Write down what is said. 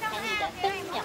không không gì cả tiếng nhật